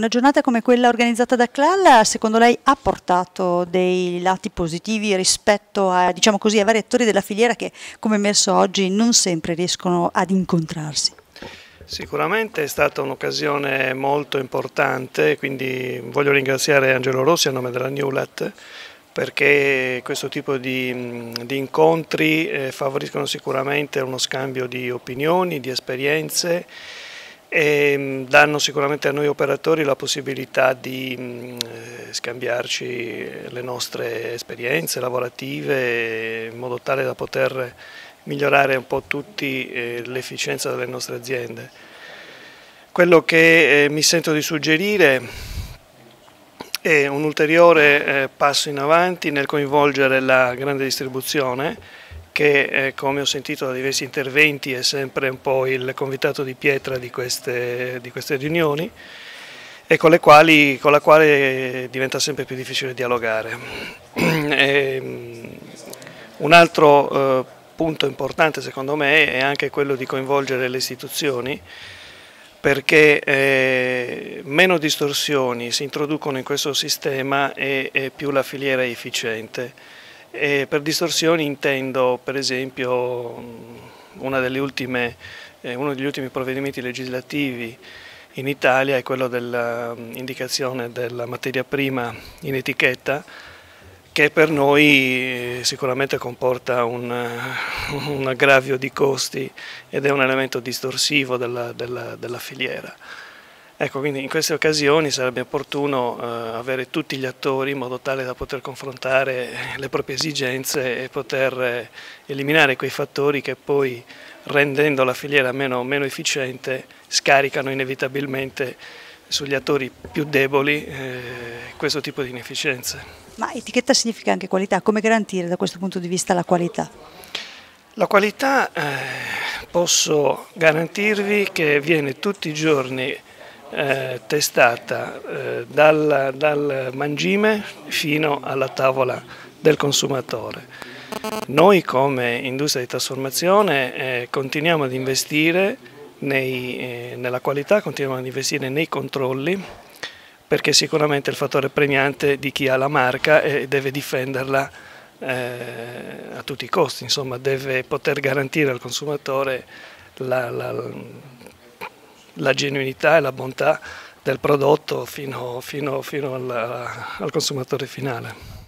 Una giornata come quella organizzata da CLAL, secondo lei, ha portato dei lati positivi rispetto a, diciamo così, a vari attori della filiera che, come emerso oggi, non sempre riescono ad incontrarsi? Sicuramente è stata un'occasione molto importante, quindi voglio ringraziare Angelo Rossi a nome della Newlat perché questo tipo di, di incontri eh, favoriscono sicuramente uno scambio di opinioni, di esperienze e mm, danno sicuramente a noi operatori la possibilità di mm, eh, scambiarci le nostre esperienze lavorative in modo tale da poter migliorare un po' tutti eh, l'efficienza delle nostre aziende. Quello che mi sento di suggerire è un ulteriore eh, passo in avanti nel coinvolgere la grande distribuzione che eh, come ho sentito da diversi interventi è sempre un po' il convitato di pietra di queste, di queste riunioni e con, quali, con, la quale diventa sempre più difficile dialogare. E, ehm, un altro eh, punto importante secondo me è anche quello di coinvolgere le istituzioni perché eh, meno distorsioni si introducono in questo sistema e, e più la filiera è efficiente. E per distorsioni intendo per esempio ultime, eh, uno degli ultimi provvedimenti legislativi in Italia è quello dell'indicazione della materia prima in etichetta che per noi eh, sicuramente comporta un, eh, un, aggravio di costi ed è un elemento distorsivo della, della, della filiera. Ecco, quindi in queste occasioni sarebbe opportuno eh, avere tutti gli attori in modo tale da poter confrontare le proprie esigenze e poter eh, eliminare quei fattori che poi rendendo la filiera meno, meno efficiente scaricano inevitabilmente sugli attori più deboli eh, questo tipo di inefficienze. Ma etichetta significa anche qualità, come garantire da questo punto di vista la qualità? La qualità eh, posso garantirvi che viene tutti i giorni eh, testata eh, dal, dal mangime fino alla tavola del consumatore. Noi come industria di trasformazione eh, continuiamo ad investire nei, eh, nella qualità, continuiamo ad investire nei controlli perché sicuramente il fattore premiante di chi ha la marca e deve difenderla eh, a tutti i costi, insomma deve poter garantire al consumatore la, la, la genuinità e la bontà del prodotto fino, fino, fino al, al consumatore finale.